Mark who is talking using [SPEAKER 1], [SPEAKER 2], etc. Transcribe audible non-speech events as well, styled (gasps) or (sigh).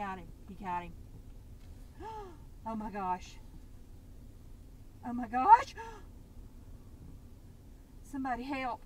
[SPEAKER 1] got him. He got him. (gasps) Oh my gosh. Oh my gosh. (gasps) Somebody help.